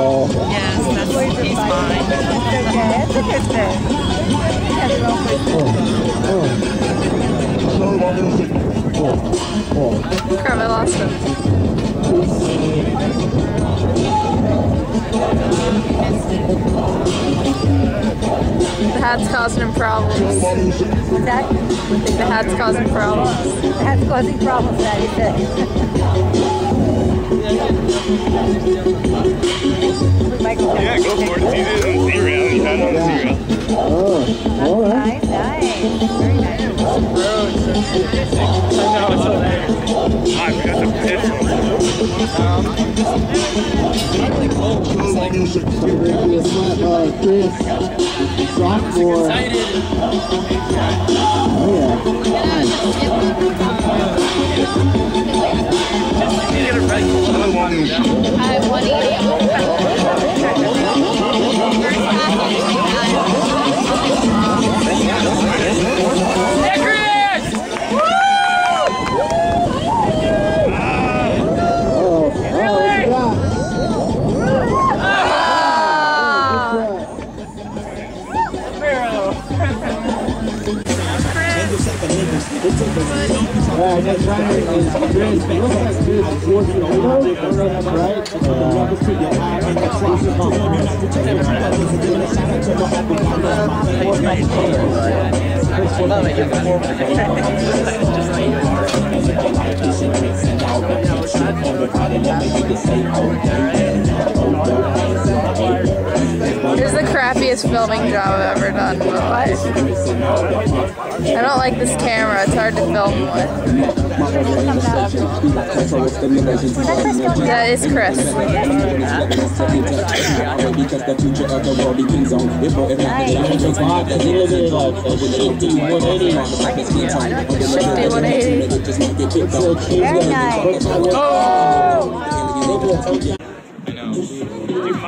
Oh. Yes, that's he's It's a good thing. Oh. Oh. I lost him. The hat's causing him problems. What's that? I think the hat's causing problems. The hat's causing problems, Daddy. Oh, Nice, nice. Very nice. I forgot to piss. uh, Chris, sophomore. Oh yeah. I have 180. Alright, next runner is Chris. It looks like Chris Fortunato, right? This is the crappiest filming job I've ever done in my life. I don't like this camera. It's hard to film with. That is Chris. Shifty 180. Very nice. Oh! I know.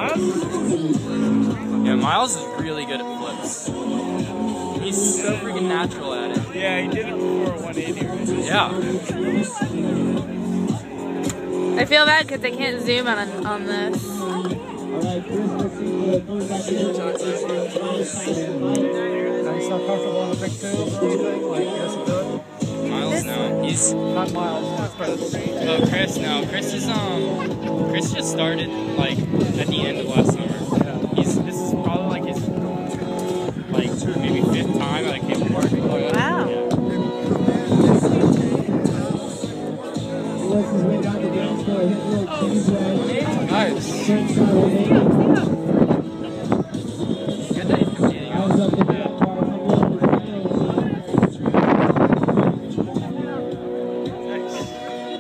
Dude, Miles? Yeah, Miles is really good at flips. He's so freaking natural at it. Yeah, he did it before 180. Right? Yeah. I feel bad because I can't zoom on on this. Alright, Chris, let's see for the third back He's not comfortable on the big tubes or anything, like he has to do it. Miles now. He's Not Miles, oh Chris now. Chris is um Chris just started like at the end of last summer. He's this is probably like his like maybe fifth time at a park. Wow. Cheese right. Nice. Turns to 180. Good that he's competing. Eyes up in.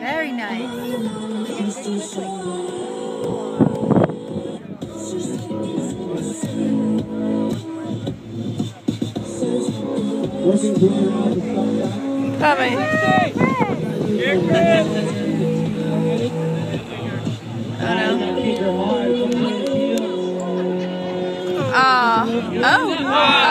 Very nice. Working his way around the. Coming. Hard. Ah. Oh. Ah.